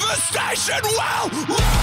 devastation! Will